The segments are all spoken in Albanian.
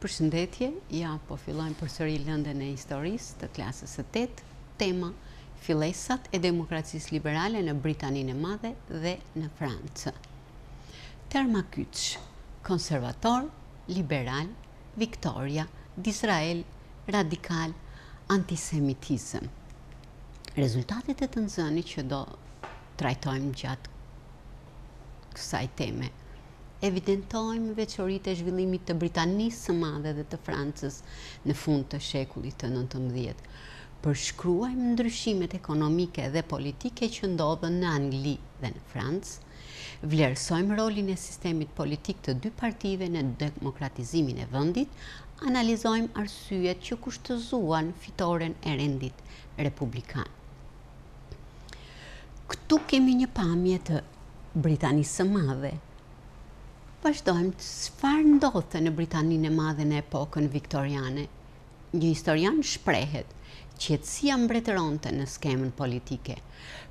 Përshëndetje, ja po fillojmë përsëri lëndën e historisë të klasës së 8, tema Fillesat e demokracisë liberale në Britaninë e Madhe dhe në Francë. Terma kyç, konservator, liberal, Victoria, Disrael, radikal, antisemitizëm. Rezultatet e të nxënit që do trajtojmë gjatë kësaj teme. Evidentojmë veçoritë e zhvillimit të Britanisë së Madhe dhe të Francës në fund të shekullit të nëntëmbëdhjetë. Përshkruajmë ndryshimet ekonomike dhe politike që ndodhën në Angli dhe në Francë. Vlerësojmë rolin e sistemit politik të dy partive në demokratizimin e vendit, analizojmë arsyet që kushtëzuan fitoren e rendit republikan. Këtu kemi një pamje të Britanisë së Madhe. Vazhdojmë çfarë ndodhte në Britaninë e Madhe në epokën viktoriane. Një historian shprehet, qetësia mbretëronte në skemën politike.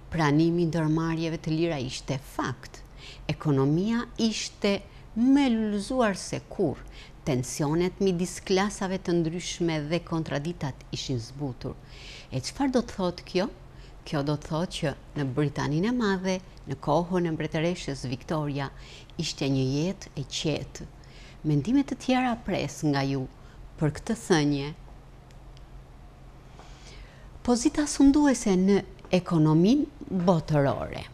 Pranimi i ndërmarrjeve të lira ishte fakt. Ekonomia ishte më e lulëzuar se kurrë, Tensionet midis klasave të ndryshme dhe kontradiktat ishin zbutur. E çfarë do të thotë kjo? Kjo do të thotë që në Britaninë e Madhe, në kohën e mbretëreshës Viktoria, ishte një jetë e qetë. Mendime të tjera pres nga ju për këtë thënie. Pozita sunduese në ekonominë botërore.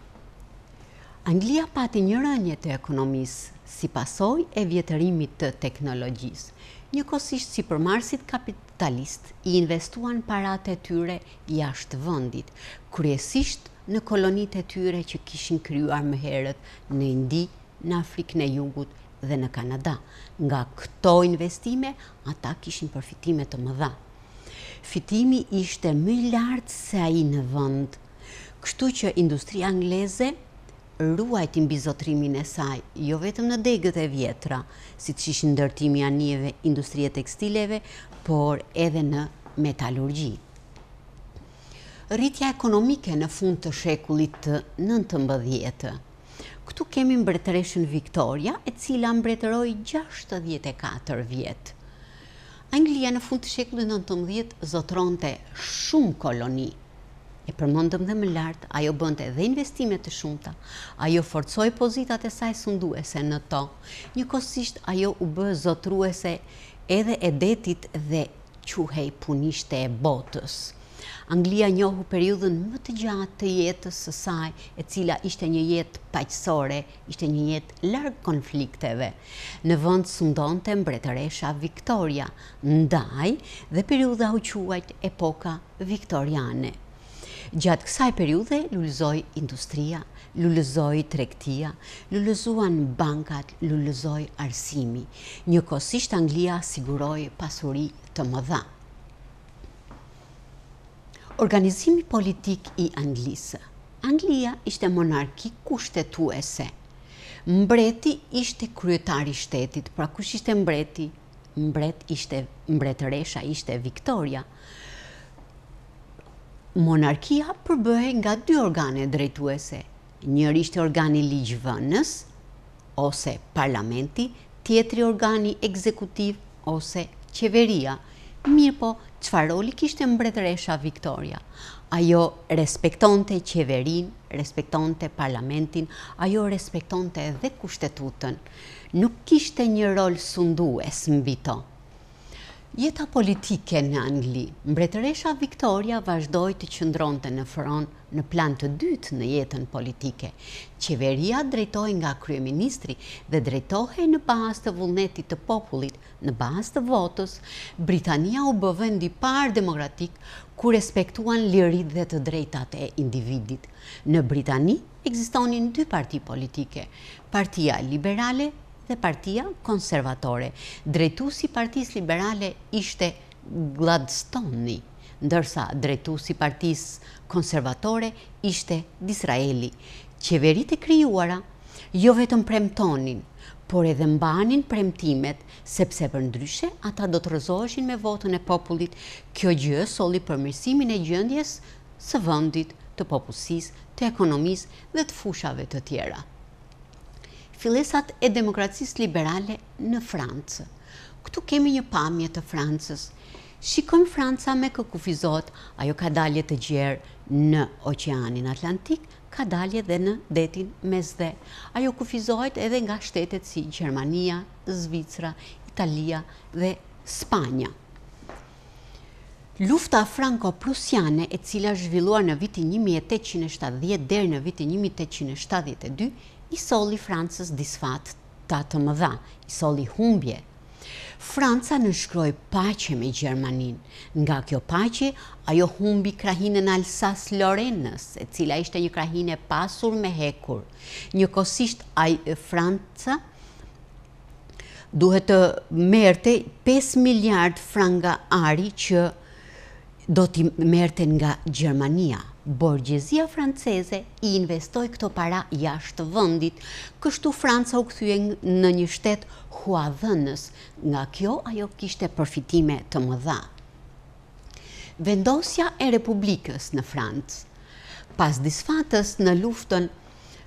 Anglia pati një rënie të ekonomisë si pasojë e vjetërimit të teknologjisë, njëkohësisht sipërmarrësit kapitalistë i investuan paratë e tyre jashtë vendit, kryesisht në kolonitë e tyre që kishin krijuar më herët në Indi, në Afrikën e Jugut dhe në Kanada. Nga këto investime ata kishin përfitime të mëdha. Fitimi ishte më i lartë se ai në vend. Kështu që industria angleze ruajti mbizotërimin e saj, jo vetëm në degët e vjetra, siç ishin ndërtimi i anijeve, industria e tekstileve, por edhe në metalurgji. Rritja ekonomike në fund të shekullit të nëntëmbëdhjetë. Këtu kemi mbretëreshën Viktoria, e cila mbretëroi gjashtëdhjetë e katër vjet. Anglia në fund të shekullit nëntëmbëdhjetë zotëronte shumë koloni. E përmendëm dhe më lart, ajo bënte dhe investime të shumta, ajo forcoi pozitat e saj sunduese në to, njëkohësisht ajo u bë zotëruese edhe e detit dhe quhej punishte e botës. Anglia njohu periudhën më të gjatë të jetës së saj, e cila ishte një jetë paqësore Ishte një jetë larg konflikteve. Në vend sundonte mbretëresha Viktoria, ndaj dhe periudha u quajt epoka viktoriane. Gjatë kësaj periudhe lulëzoi industria, lulëzoi tregtia, lulëzuan bankat, lulëzoi arsimi. Njëkohësisht Anglia siguroi pasuri të mëdha. Organizimi politik i Anglisë. Anglia ishte monarki kushtetuese. Mbreti ishte kryetar i shtetit, pra kush ishte mbreti? Mbret ishte mbretëresha ishte Victoria. Monarkia përbëhej nga dy organe drejtuese, Njëri ishte organi ligjvënës, ose parlamenti, tjetri organi ekzekutiv, ose qeveria. Mirëpo, çfarë roli kishte mbretëresha Viktoria? Ajo respektonte qeverinë, respektonte parlamentin, ajo respektonte edhe kushtetutën. Nuk kishte një rol sundues mbi to. Jeta politike në Angli. Mbretëresha Viktoria vazhdoi të qëndronte në fron, në plan të dytë në jetën politike. Qeveria drejtohej nga kryeministri dhe drejtohej në bazë të vullnetit të popullit, në bazë të votës. Britania u bë vendi i parë demokratik ku respektuan liritë dhe të drejtat e individit. Në Britani ekzistonin dy parti politike, Partia Liberale dhe Partia Konservatore. Drejtues i Partisë Liberale ishte Gladstone-i, ndërsa drejtues i Partisë Konservatore ishte Disraeli. Qeveritë e krijuara jo vetëm premtonin, por edhe mbanin premtimet, sepse përndryshe ata do të rrëzoheshin me votën e popullit, kjo gjë solli përmirësimin e gjendjes së vendit, të popullsisë, të ekonomisë dhe të fushave të tjera. Fillesat e demokracisë liberale në Francë. Këtu kemi një pamje të Francës. Shikojmë Franca me kë kufizohet, ajo ka dalje të gjerë në Oqeanin Atlantik, ka dalje dhe në Detin Mesdhe. Ajo kufizohet edhe nga shtetet si Gjermania, Zvicra, Italia dhe Spanja. Lufta franko-prusiane e cila është zhvilluar në vitin një mijë e tetëqind e shtatëdhjetë deri në vitin një mijë e tetëqind e shtatëdhjetë e dy i solli Francës disfata të mëdha, i solli humbje. Franca nënshkroi paqe me Gjermaninë. Nga kjo paqe, ajo humbi krahinën Alsas-Lorenës, e cila ishte një krahinë e pasur me hekur. Njëkohësisht, ajo Franca duhet të merrte 5 miliard franga ari që do t'i merrte nga Gjermania. Borgjezia franceze i investoi këto para jashtë vendit, kështu Franca u kthye në një shtet huadhënës, nga kjo ajo kishte përfitime të mëdha. Vendosja e Republikës në Francë, pas disfatës në luftën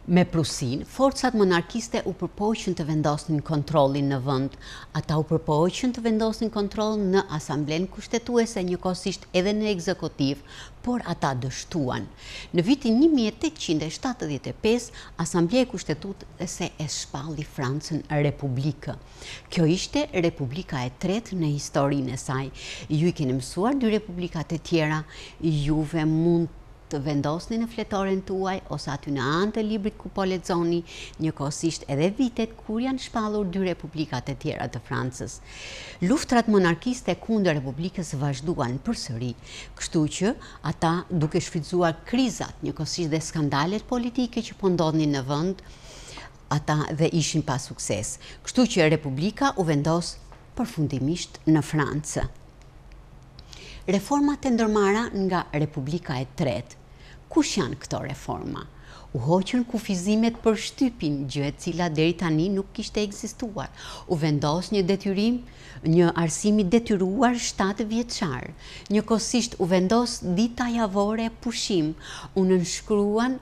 me Prusinë, forcat monarkiste u përpoqën të vendosnin kontrollin në vend. Ata u përpoqën të vendosnin kontroll në Asamblenë Kushtetuese, njëkohësisht edhe në ekzekutiv, por ata dështuan. Në vitin një mijë e tetëqind e shtatëdhjetë e pesë, Asambleja Kushtetuese e shpalli Francën republikë. Kjo ishte republika e tretë në historinë e saj. Ju i keni mësuar dy republikat e tjera, juve mund të vendosni në fletoren tuaj ose aty në anë të librit ku po lexoni njëkohësisht edhe vitet kur janë shpallur dy republikat e tjera të Francës. Luftërat monarkiste kundër republikës vazhduan përsëri, kështu që ata duke shfrytëzuar krizat njëkohësisht dhe skandalet politike që po ndodhnin në vend, ata dhe ishin pa sukses. Kështu që republika u vendos përfundimisht në Francë. Reformat e ndërmarra nga Republika e Tretë. Kush janë këto reforma? U hoqën kufizimet për shtypin, gjë e cila deri tani nuk kishte ekzistuar. U vendos një detyrim një arsim i detyruar shtatë vjeçar. Njëkohësisht u vendos dita javore e pushimit. U nënshkruan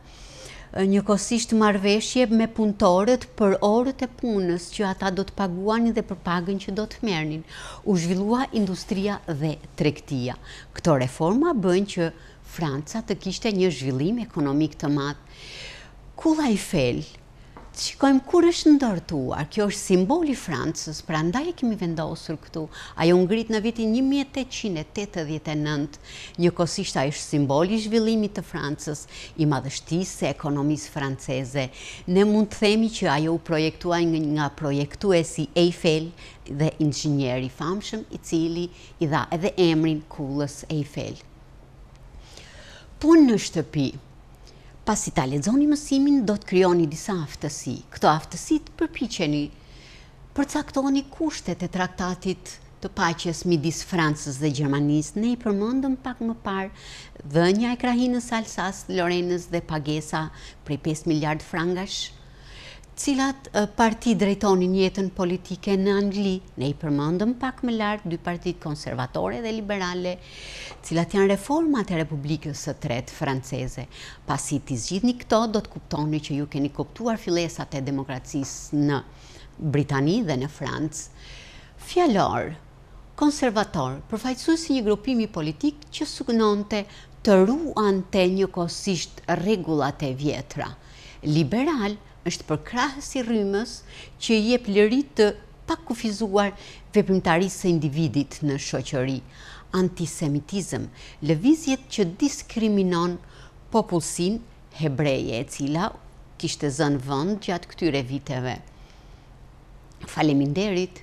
njëkohësisht marrëveshje me punëtorët për orët e punës që ata do të paguanin dhe për pagën që do të merrnin. U zhvillua industria dhe tregtia. Këto reforma bënë që Franca të kishte një zhvillim ekonomik të madh. Kulla Eiffel Të shikojmë kur është ndërtuar. Kjo është simbol i Francës, prandaj e kemi vendosur këtu. Ajo u ngrit në vitin një mijë e tetëqind e tetëdhjetë e nëntë. Njëkohësisht ajo është simbol i zhvillimit të Francës, i madhështisë e ekonomisë franceze. Ne mund të themi që ajo u projektua nga projektuesi Eiffel dhe inxhinieri i famshëm i cili i dha edhe emrin Kullës Eiffel. Punë në shtëpi. Pasi ta lexoni mësimin do të krijoni disa aftësi. Këto aftësi të përpiqeni përcaktoni kushtet e traktatit të paqes midis Francës dhe Gjermanisë, ne i përmendëm pak më parë, dhënia e krahinës Alsas-Lorenës dhe pagesa prej pesë miliardë frangash Cilat parti drejtonin jetën politike në Angli? Ne i përmendëm pak më lart dy partitë konservatore dhe liberale. Cilat janë reformat e Republikës së Tretë franceze? Pasi t'i zgjidhni këto, do të kuptoni që ju keni kuptuar fillesat e demokracisë në Britani dhe në Francë. Fjalor, konservator, përfaqësues i një grupimi politik që synonte të ruante njëkohësisht rregullat e vjetra, liberal është përkrahës i rrymës që i jep liri të pakufizuar veprimtarisë së individit në shoqëri, antisemitizëm, lëvizje që diskriminon popullsinë hebreje e cila kishte zënë vend gjatë këtyre viteve. Faleminderit.